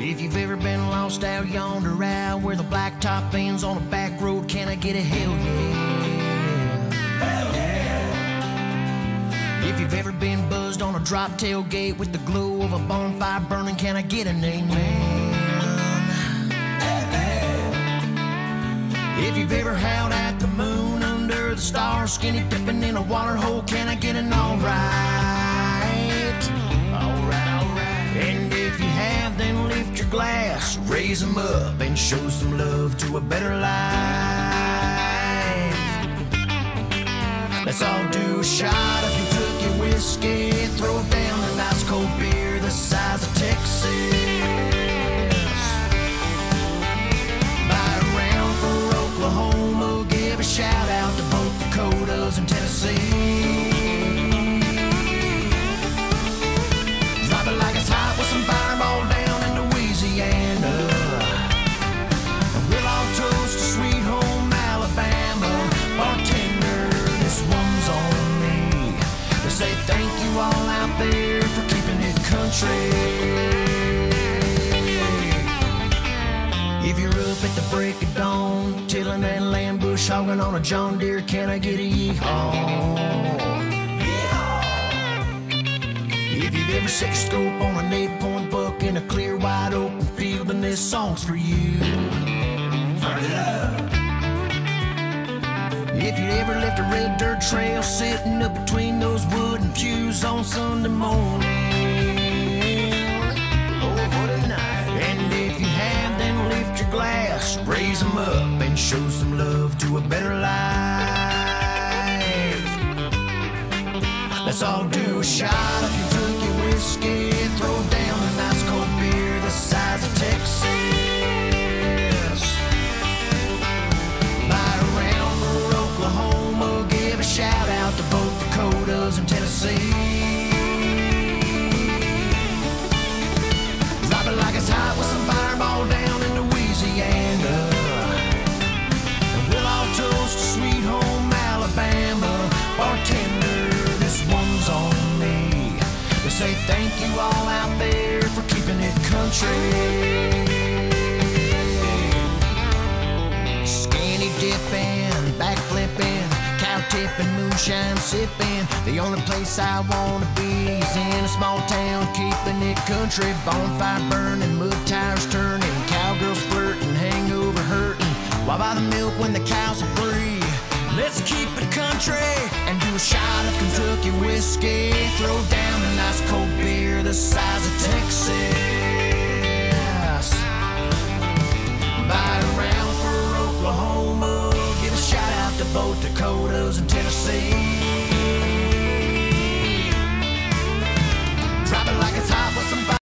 If you've ever been lost out yonder, out where the blacktop ends on a back road, can I get a hell yeah? Hell yeah! If you've ever been buzzed on a drop tailgate with the glow of a bonfire burning, can I get an amen? If you've ever howled at the moon under the stars, skinny dipping in a water hole, can I get an? Alright, raise 'em up, and show some love to a better life. Let's all do a shot thank you all out there for keeping it country. If you're up at the break of dawn, tilling that land bush, hogging on a John Deere, can I get a yeehaw? If you've ever set your scope on an eight point buck in a clear, wide open field, then this song's for you. If you ever left a red dirt trail sitting up between pews on Sunday morning, Lord, what a night. And if you have, then lift your glass, raise 'em up, and show some love to a better life. Let's all do a shot took your whiskey, say thank you all out there for keeping it country. Skinny dipping, back flipping, cow tipping, moonshine sipping. The only place I wanna be is in a small town, keeping it country. Bonfire burning, mud tires turning, cowgirls flirting, hangover hurting. While by the milk when the cows are free. Let's keep it country and do a shot of Kentucky whiskey. Throw the size of Texas. Buy a round for Oklahoma. Give a shout out to both Dakotas and Tennessee.